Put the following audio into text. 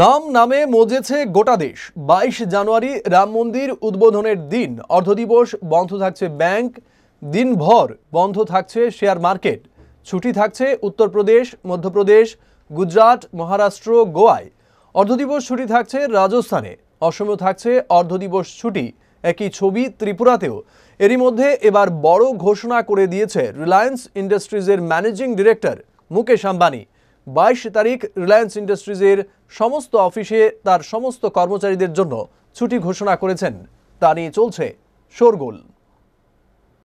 রাম নামে মজেছে গোটা দেশ। বাইশ জানুয়ারি রাম মন্দির উদ্বোধনের দিন। অর্ধদিবস বন্ধ থাকছে ব্যাংক। দিনভর বন্ধ থাকছে শেয়ার মার্কেট। ছুটি থাকছে উত্তরপ্রদেশ, মধ্যপ্রদেশ, গুজরাট, মহারাষ্ট্র, গোয়ায়। অর্ধদিবস ছুটি থাকছে রাজস্থানে। অসমে থাকছে অর্ধদিবস ছুটি। একই ছবি ত্রিপুরাতেও। এরই মধ্যে এবার বড় ঘোষণা করে দিয়েছে রিলায়েন্স ইন্ডাস্ট্রিজের ম্যানেজিং ডিরেক্টর মুকেশ আম্বানি। বাইশ তারিখ রিলায়েন্স ইন্ডাস্ট্রিজের সমস্ত অফিসে তার সমস্ত কর্মচারীদের জন্য ছুটি ঘোষণা করেছেন। তা নিয়ে চলছে শোরগোল।